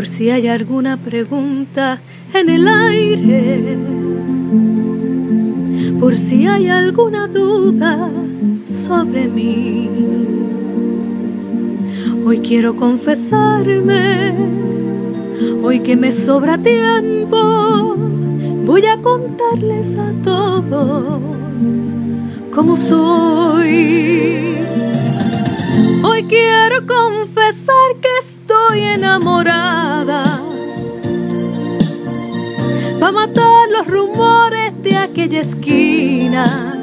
por si hay alguna pregunta en el aire, por si hay alguna duda sobre mí. Hoy quiero confesarme, hoy que me sobra tiempo, voy a contarles a todos cómo soy. Hoy quiero confesar que estoy enamorada. Matar los rumores de aquella esquina.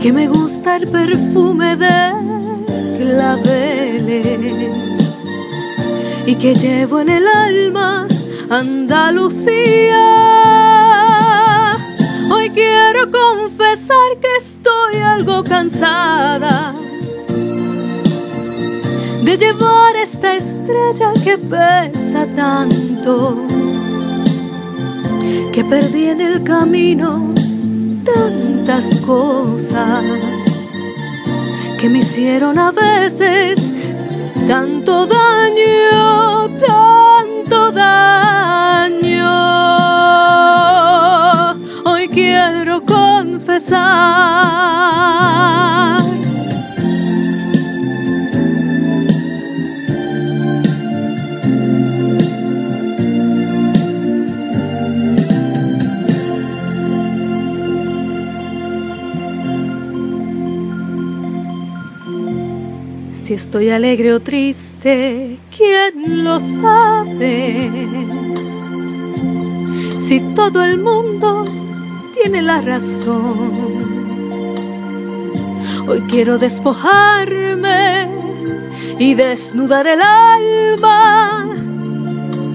Que me gusta el perfume de claveles y que llevo en el alma Andalucía. Hoy quiero confesar que estoy algo cansada de llevar esta estrella que pesa tanto, que perdí en el camino tantas cosas que me hicieron a veces tanto daño, tanto daño. Hoy quiero confesar Si estoy alegre o triste, ¿quién lo sabe? Si todo el mundo tiene la razón. Hoy quiero despojarme y desnudar el alma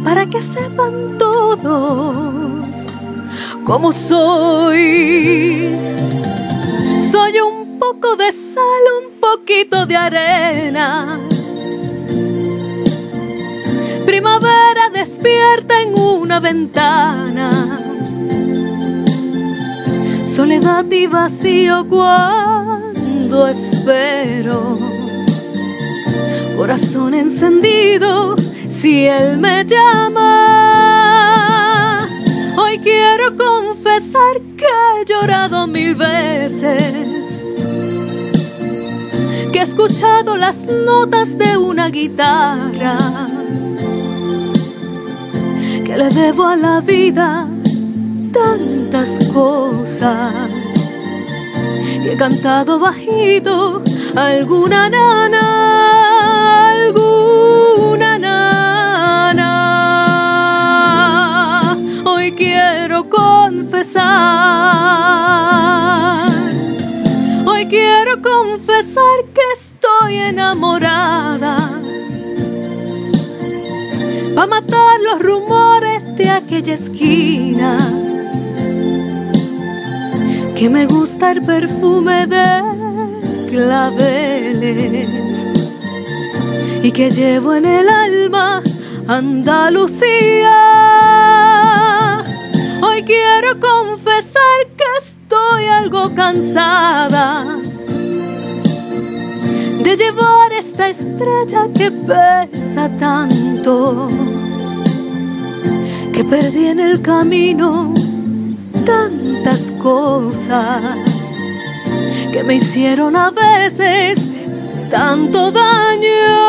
para que sepan todos cómo soy. Soy un poco de sal, un poquito de arena. Primavera despierta en una ventana. Soledad y vacío cuando espero. Corazón encendido si él me llama. Hoy quiero confesar que he llorado mil veces escuchado las notas de una guitarra, que le debo a la vida tantas cosas, que he cantado bajito alguna nana, alguna nana. Hoy quiero confesar. Quiero confesar que estoy enamorada. Va a matar los rumores de aquella esquina. Que me gusta el perfume de claveles. Y que llevo en el alma Andalucía. Hoy quiero confesar que estoy algo cansada de llevar esta estrella que pesa tanto, que perdí en el camino tantas cosas que me hicieron a veces tanto daño.